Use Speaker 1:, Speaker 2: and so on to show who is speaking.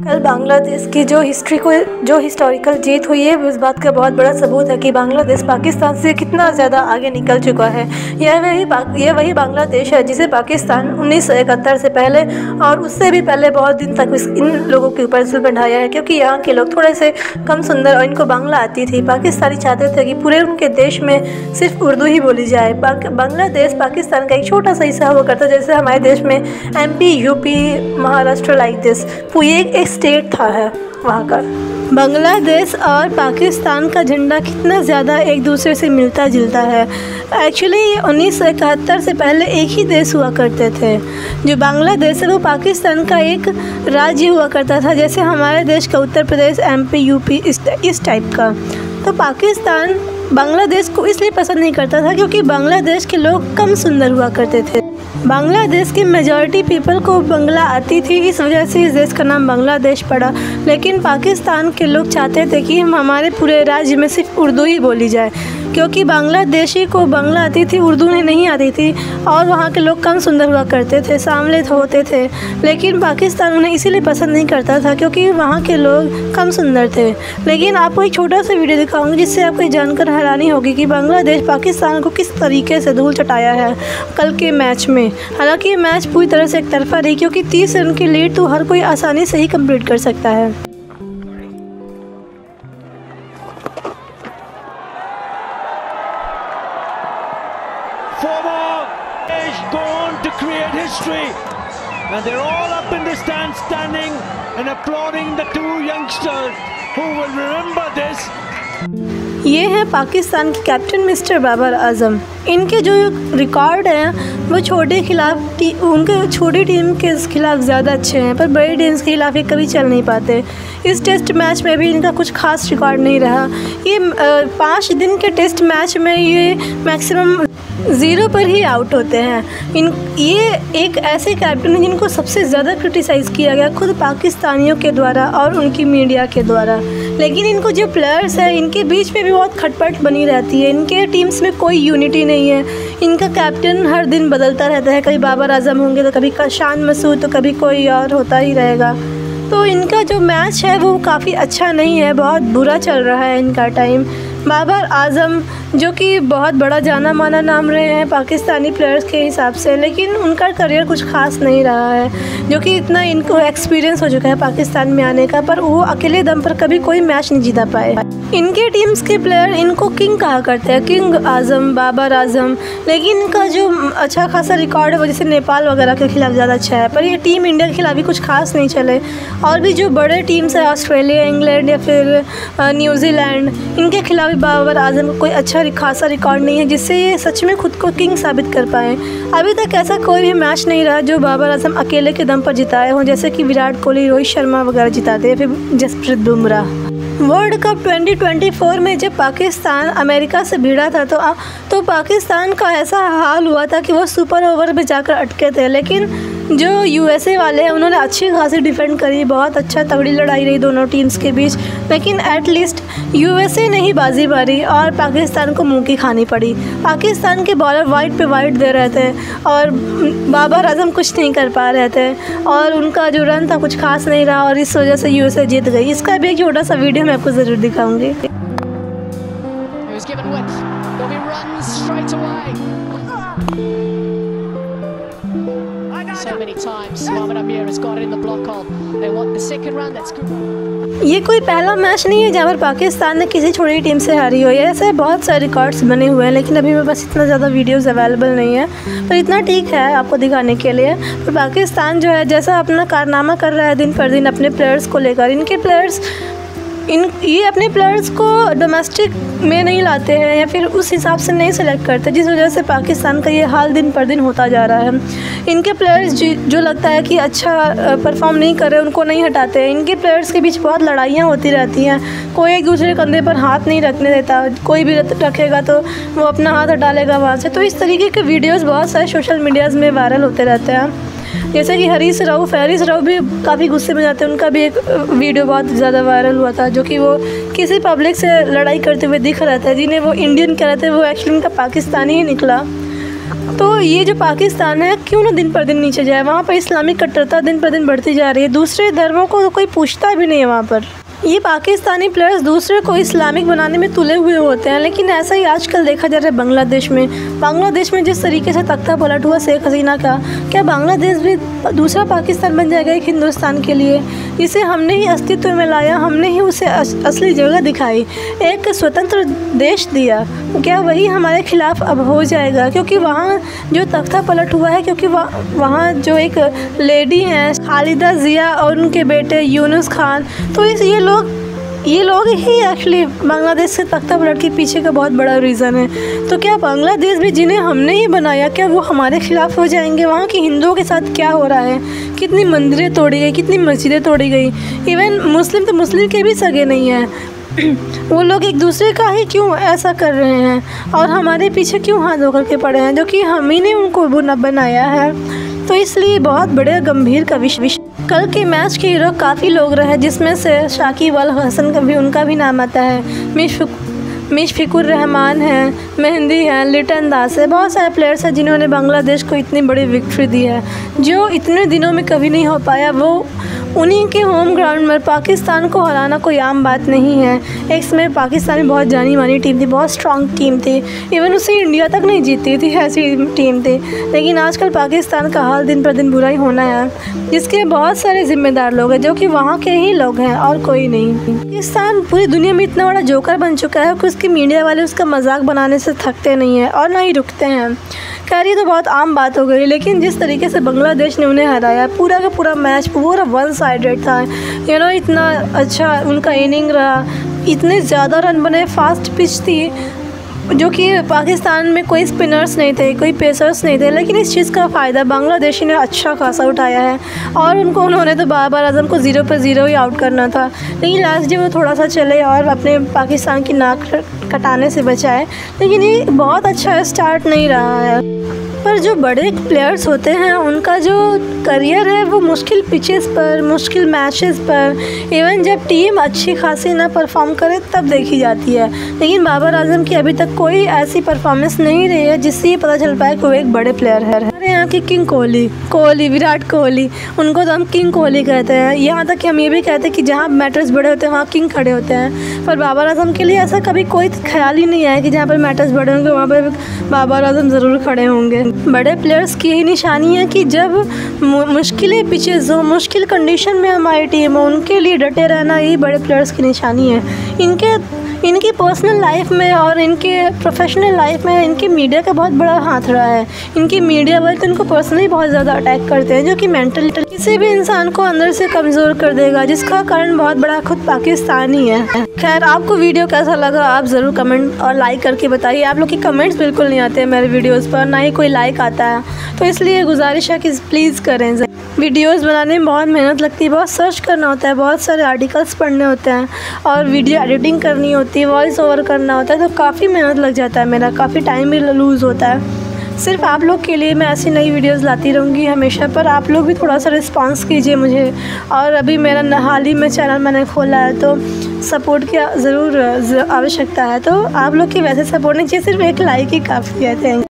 Speaker 1: कल बांग्लादेश की जो हिस्ट्री को, जो हिस्टोरिकल जीत हुई है, उस बात का बहुत बड़ा सबूत है कि बांग्लादेश पाकिस्तान से कितना ज़्यादा आगे निकल चुका है। यह वही यह वही बांग्लादेश है जिसे पाकिस्तान उन्नीस सौ इकहत्तर से पहले और उससे भी पहले बहुत दिन तक इन लोगों के ऊपर जुल्म ढाया है, क्योंकि यहाँ के लोग थोड़े से कम सुंदर और इनको बांग्ला आती थी। पाकिस्तानी चाहते थे कि पूरे उनके देश में सिर्फ़ उर्दू ही बोली जाए। बांग्लादेश पाकिस्तान का एक छोटा सा हिस्सा हुआ करता, जैसे हमारे देश में M UP Maharashtra like this ये स्टेट था है, वहाँ का। बांग्लादेश और पाकिस्तान का झंडा कितना ज़्यादा एक दूसरे से मिलता जुलता है। एक्चुअली ये उन्नीस सौ इकहत्तर से पहले एक ही देश हुआ करते थे। जो बांग्लादेश है वो पाकिस्तान का एक राज्य हुआ करता था, जैसे हमारे देश का उत्तर प्रदेश एमपी यूपी इस इस टाइप का। तो पाकिस्तान बांग्लादेश को इसलिए पसंद नहीं करता था क्योंकि बांग्लादेश के लोग कम सुंदर हुआ करते थे। बांग्लादेश की मेजॉरिटी पीपल को बंगला आती थी, इस वजह से इस देश का नाम बांग्लादेश पड़ा। लेकिन पाकिस्तान के लोग चाहते थे कि हमारे पूरे राज्य में सिर्फ़ उर्दू ही बोली जाए। क्योंकि बांग्लादेशी को बांग्ला आती थी उर्दू ने नहीं आती थी और वहाँ के लोग कम सुंदर हुआ करते थे सामले होते थे। लेकिन पाकिस्तान उन्हें इसीलिए पसंद नहीं करता था क्योंकि वहाँ के लोग कम सुंदर थे। लेकिन आपको एक छोटा सा वीडियो दिखाऊँगी जिससे आपको ये जानकर हैरानी होगी कि बांग्लादेश पाकिस्तान को किस तरीके से धूल चटाया है कल के मैच में। हालाँकि ये मैच पूरी तरह से एक तरफा रही क्योंकि तीस रन की लीड तो हर कोई आसानी से ही कंप्लीट कर सकता है।
Speaker 2: Is gone to create history. And they're all up in the stand standing and applauding the two youngsters who will remember this.
Speaker 1: ये है पाकिस्तान के कैप्टन मिस्टर बाबर आज़म इनके जो रिकॉर्ड हैं, वो छोटे खिलाफ उनके छोटी टीम के खिलाफ ज़्यादा अच्छे हैं, पर बड़ी टीम्स के खिलाफ ये कभी चल नहीं पाते इस टेस्ट मैच में भी इनका कुछ खास रिकॉर्ड नहीं रहा ये पाँच दिन के टेस्ट मैच में ये मैक्सिमम ज़ीरो पर ही आउट होते हैं। इन, ये एक ऐसे कैप्टन हैं जिनको सबसे ज़्यादा क्रिटिसाइज़ किया गया खुद पाकिस्तानियों के द्वारा और उनकी मीडिया के द्वारा। लेकिन इनको जो प्लेयर्स हैं, इनके बीच में भी बहुत खटपट बनी रहती है। इनके टीम्स में कोई यूनिटी नहीं है। इनका कैप्टन हर दिन बदलता रहता है। कभी बाबर आज़म होंगे तो कभी शान मसूद तो कभी कोई और होता ही रहेगा। तो इनका जो मैच है, वो काफ़ी अच्छा नहीं है। बहुत बुरा चल रहा है इनका टाइम बाबर आज़म जो कि बहुत बड़ा जाना माना नाम रहे हैं, पाकिस्तानी प्लेयर्स के हिसाब से, लेकिन उनका करियर कुछ खास नहीं रहा है, जो कि इतना इनको एक्सपीरियंस हो चुका है पाकिस्तान में आने का, पर वो अकेले दम पर कभी कोई मैच नहीं जीता पाए। इनके टीम्स के प्लेयर इनको किंग कहा करते हैं किंग आज़म, बाबर आज़म, लेकिन इनका जो अच्छा खासा रिकॉर्ड है, वो जैसे नेपाल वगैरह के खिलाफ ज़्यादा अच्छा है, पर ये टीम इंडिया के खिलाफ भी कुछ खास नहीं चले। और भी जो बड़े टीम्स हैं ऑस्ट्रेलिया इंग्लैंड या फिर न्यूजीलैंड इनके खिलाफ बाबर आज़म कोई अच्छा खासा रिकॉर्ड नहीं है जिससे ये सच में खुद को किंग साबित कर पाए। अभी तक ऐसा कोई भी मैच नहीं रहा जो बाबर आज़म अकेले के दम पर जिताए हों, जैसे कि विराट कोहली, रोहित शर्मा वगैरह जिताते हैं, फिर जसप्रीत बुमराह। वर्ल्ड कप 2024 में जब पाकिस्तान अमेरिका से भिड़ा था तो तो पाकिस्तान का ऐसा हाल हुआ था कि वो सुपर ओवर में जाकर अटके थे, लेकिन जो यूएसए वाले हैं, उन्होंने अच्छी खासी डिफेंड करी, बहुत अच्छा तगड़ी लड़ाई रही दोनों टीम्स के बीच। लेकिन एटलीस्ट यूएसए ने ही बाजी मारी और पाकिस्तान को मुँह की खानी पड़ी। पाकिस्तान के बॉलर वाइट पे वाइट दे रहे थे और बाबर आज़म कुछ नहीं कर पा रहे थे और उनका जो रन था कुछ खास नहीं रहा और इस वजह से यूएसए जीत गई। इसका भी एक छोटा सा वीडियो मैं आपको ज़रूर दिखाऊँगी। ये कोई पहला मैच नहीं है जहाँ पर पाकिस्तान ने किसी छोटी टीम से हारी हो। ऐसे बहुत सारे रिकॉर्ड्स बने हुए हैं, लेकिन अभी मेरे पास इतना ज़्यादा वीडियोस अवेलेबल नहीं है। पर इतना ठीक है आपको दिखाने के लिए। पर पाकिस्तान जो है, जैसा अपना कारनामा कर रहा है दिन पर दिन अपने प्लेयर्स को लेकर, इनके प्लेयर्स इन, ये अपने प्लेयर्स को डोमेस्टिक में नहीं लाते हैं या फिर उस हिसाब से नहीं सेलेक्ट करते, जिस वजह से पाकिस्तान का ये हाल दिन पर दिन होता जा रहा है। इनके प्लेयर्स जो लगता है कि अच्छा परफॉर्म नहीं कर रहे, उनको नहीं हटाते हैं। इनके प्लेयर्स के बीच बहुत लड़ाइयाँ होती रहती हैं। कोई एक दूसरे कंधे पर हाथ नहीं रखने देता। कोई भी रखेगा तो वो अपना हाथ हटा लेगा वहाँ से। तो इस तरीके के वीडियोज़ बहुत सारे सोशल मीडियाज़ में वायरल होते रहते हैं। जैसे कि हरीश राव हरीश राव भी काफ़ी गुस्से में जाते हैं। उनका भी एक वीडियो बहुत ज़्यादा वायरल हुआ था, जो कि वो किसी पब्लिक से लड़ाई करते हुए दिख रहा था, जिन्हें वो इंडियन कह रहे थे, वो एक्चुअली उनका पाकिस्तानी ही निकला। तो ये जो पाकिस्तान है, क्यों ना दिन पर दिन नीचे जाए? वहाँ पर इस्लामिक कट्टरता दिन पर दिन बढ़ती जा रही है। दूसरे धर्मों को तो कोई पूछता भी नहीं है वहाँ पर। ये पाकिस्तानी प्लेयर्स दूसरे को इस्लामिक बनाने में तुले हुए होते हैं, लेकिन ऐसा ही आजकल देखा जा रहा है बांग्लादेश में। बांग्लादेश में जिस तरीके से तख्ता पलट हुआ शेख हसीना का, क्या बांग्लादेश भी दूसरा पाकिस्तान बन जाएगा एक हिंदुस्तान के लिए? इसे हमने ही अस्तित्व में लाया हमने ही उसे अस, असली जगह दिखाई एक स्वतंत्र देश दिया। क्या वही हमारे खिलाफ अब हो जाएगा? क्योंकि वहाँ जो तख्ता पलट हुआ है क्योंकि वहाँ जो एक लेडी हैं खालिदा ज़िया और उनके बेटे यूनुस खान तो इस ये लोग ये लोग ही एक्चुअली बांग्लादेश से तख्ता पलट के पीछे का बहुत बड़ा रीज़न है। तो क्या बांग्लादेश भी जिन्हें हमने ही बनाया, क्या वो हमारे खिलाफ़ हो जाएँगे? वहाँ के हिंदुओं के साथ क्या हो रहा है? कितनी मंदिरें तोड़ी गई, कितनी मस्जिदें तोड़ी गई? इवन मुस्लिम तो मुस्लिम के भी सगे नहीं हैं। वो लोग एक दूसरे का ही क्यों ऐसा कर रहे हैं? और हमारे पीछे क्यों हाथ धोकर के पड़े हैं? जो कि हम ही ने उनको बनाया है। तो इसलिए बहुत बड़े गंभीर का विषय कल के मैच के हीरो काफ़ी लोग रहे, जिसमें से शाकिब अल हसन का भी, उनका भी नाम आता है। मिश मिशफिकुर रहमान हैं, मेहंदी हैं, लिटन दास है, बहुत सारे प्लेयर्स हैं जिन्होंने बांग्लादेश को इतनी बड़ी विक्ट्री दी है। जो इतने दिनों में कभी नहीं हो पाया, वो उन्हीं के होम ग्राउंड में पाकिस्तान को हराना कोई आम बात नहीं है। एक समय पाकिस्तान में बहुत जानी मानी टीम थी, बहुत स्ट्रॉन्ग टीम थी। इवन उसे इंडिया तक नहीं जीती थी ऐसी टीम थी। लेकिन आजकल पाकिस्तान का हाल दिन पर दिन बुरा ही होना है। जिसके बहुत सारे जिम्मेदार लोग हैं, जो कि वहाँ के ही लोग हैं और कोई नहीं। पाकिस्तान पूरी दुनिया में इतना बड़ा जोकर बन चुका है कि उसके मीडिया वाले उसका मज़ाक बनाने से थकते नहीं हैं और ना ही रुकते हैं। खैर, ये तो बहुत आम बात हो गई, लेकिन जिस तरीके से बांग्लादेश ने उन्हें हराया, पूरा का पूरा मैच पूरा वन साइडेड था। यू नो इतना अच्छा उनका इनिंग रहा। इतने ज़्यादा रन बने फास्ट पिच थी, जो कि पाकिस्तान में कोई स्पिनर्स नहीं थे, कोई पेसर्स नहीं थे, लेकिन इस चीज़ का फ़ायदा बांग्लादेशी ने अच्छा खासा उठाया है। और उनको, उन्होंने तो बार बार आज़म को ज़ीरो पर ज़ीरो ही आउट करना था। लेकिन लास्ट डे वो थोड़ा सा चले और अपने पाकिस्तान की नाक कटाने से बचाए। लेकिन ये बहुत अच्छा स्टार्ट नहीं रहा है। पर जो बड़े प्लेयर्स होते हैं, उनका जो करियर है, वो मुश्किल पिचेस पर, मुश्किल मैचेस पर इवन जब टीम अच्छी खासी ना परफॉर्म करे, तब देखी जाती है। लेकिन बाबर आज़म की अभी तक कोई ऐसी परफॉर्मेंस नहीं रही है, जिससे ये पता चल पाए कि वो एक बड़े प्लेयर है। हमारे यहाँ की किंग कोहली कोहली विराट कोहली उनको तो हम किंग कोहली कहते हैं। यहाँ तक कि हम ये भी कहते हैं कि जहाँ मैटर्स बड़े होते हैं, वहाँ किंग खड़े होते हैं। पर बाबर आज़म के लिए ऐसा कभी कोई ख्याल ही नहीं आया कि जहाँ पर मैटर्स बड़े होंगे, वहाँ पर बाबर आज़म ज़रूर खड़े होंगे। बड़े प्लेयर्स की यही निशानी है कि जब मुश्किलें पिचेज़ हो मुश्किल कंडीशन में हमारी टीम हो, उनके लिए डटे रहना यही बड़े प्लेयर्स की निशानी है। इनके, इनकी पर्सनल लाइफ में और इनके प्रोफेशनल लाइफ में इनके मीडिया का बहुत बड़ा हाथ रहा है। इनकी मीडिया वर्क इनको पर्सनली बहुत ज़्यादा अटैक करते हैं, जो कि मेंटल किसी भी इंसान को अंदर से कमज़ोर कर देगा, जिसका कारण बहुत बड़ा खुद पाकिस्तानी है खैर, आपको वीडियो कैसा लगा, आप ज़रूर कमेंट और लाइक करके बताइए। आप लोग के कमेंट्स बिल्कुल नहीं आते हैं मेरे वीडियोज़ पर, ना ही कोई लाइक आता है। तो इसलिए गुजारिश है कि प्लीज़ करें। वीडियोस बनाने में बहुत मेहनत लगती है, बहुत सर्च करना होता है, बहुत सारे आर्टिकल्स पढ़ने होते हैं और वीडियो एडिटिंग करनी होती है वॉइस ओवर करना होता है तो काफ़ी मेहनत लग जाता है मेरा, काफ़ी टाइम भी लूज़ होता है। सिर्फ़ आप लोग के लिए मैं ऐसी नई वीडियोस लाती रहूँगी हमेशा, पर आप लोग भी थोड़ा सा रिस्पांस कीजिए मुझे। और अभी मेरा हाल ही में चैनल मैंने खोला है तो सपोर्ट की ज़रूर आवश्यकता है। तो आप लोग की वैसे सपोर्ट नहीं चाहिए, सिर्फ़ एक लाइक ही काफ़ी है थैंक